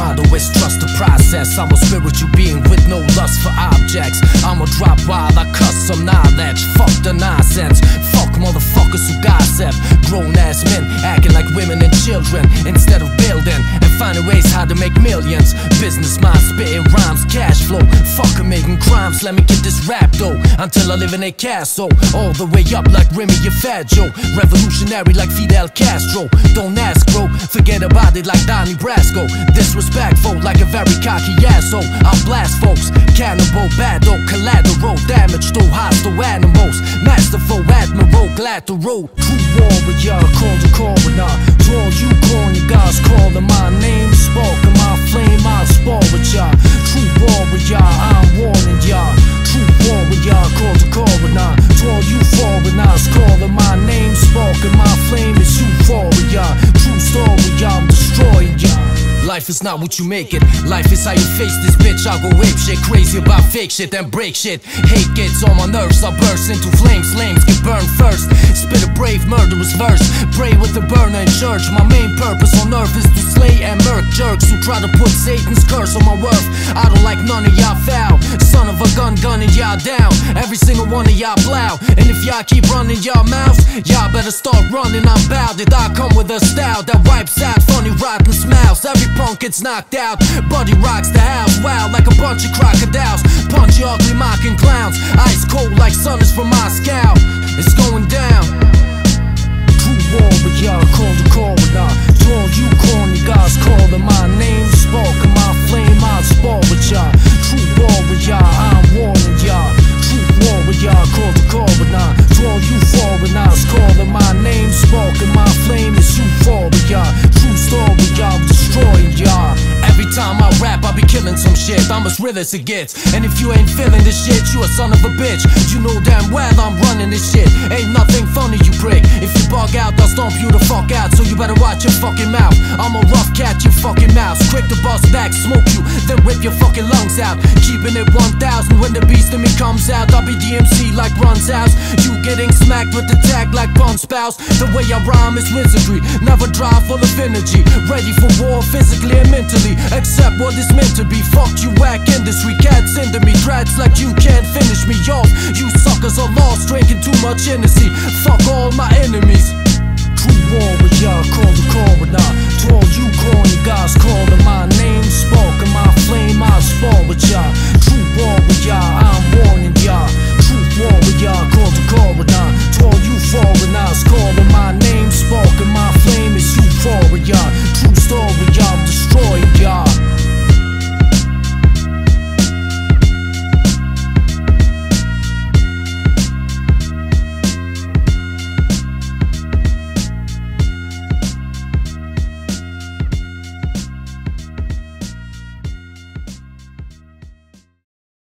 motto is trust the process. I'm a spiritual being with no lust for objects. I'ma drop while I cuss some knowledge. Fuck the nonsense. Fuck motherfuckers who gossip. Grown ass men acting like women and children instead of building and finding ways how to make millions. Business mind spitting rhymes, cash flow. Fuck committing crimes. Let me get this rap though until I live in a castle. All the way up like Remy and Fat Joe. Revolutionary like Fidel Castro. Don't ask, bro. Forget about it like Donnie Brasco. Disrespectful like a very cocky asshole. I blast folks. Cannibal, bad though. Collateral damage to hostile animals. Masterful admiral, glad to roll. True warrior, call the coroner. All you corny guys calling my name. Sparking my flame, I'll spar with ya. True warrior, I'm warning ya. True warrior, call the coroner. All you foreigners calling my name. Sparking my flame, it's euphoria. True story, I'm destroying ya. Life is not what you make it. Life is how you face this bitch. I'll go ape shit, crazy about fake shit, then break shit. Hate gets on my nerves, I burst into flames. Flames get burned first. Spit a brave, murderous verse. Pray with the burner in church. My main purpose on earth is to slay and murk jerks who try to put Satan's curse on my worth. I don't like none of y'all foul. Son of a gun, gunning y'all down. Every single one of y'all plow. And if y'all keep running y'all mouths, y'all better start running. I'm bound it. I come with a style that wipes out funny, rotten smiles. Every punk gets knocked out. Buddy rocks the house, wow, like a bunch of crocodiles. Punch ugly mocking clowns. Ice cold like sun is from Moscow. It's going down. Shit. I'm as real as it gets. And if you ain't feeling this shit, you a son of a bitch. You know damn well I'm running this shit. Ain't nothing funny, you prick. If you bug out, I'll stomp you the fuck out. So you better watch your fucking mouth. I'm a rough cat, you fucking mouse. Quick to bust back, smoke you, then rip your fucking lungs out. Keeping it 1000 when the beast in me comes out. I'll be DMC like Run's house. You getting smacked with the tag like Bun Spouse. The way I rhyme is wizardry. Never dry, full of energy. Ready for war physically and mentally. Accept what is meant to be. Fuck you whack industry cats into me Drats like you can't finish me off. You suckers are lost drinking too much Hennessy. Fuck all my enemies. True warrior, call the coroner. To all you corny guys calling my name Sparking my flame, I spar with ya. True warrior, I'm warning ya. True warrior, call the coroner. To all you foreigners calling my name Sparking my flame, it's euphoria.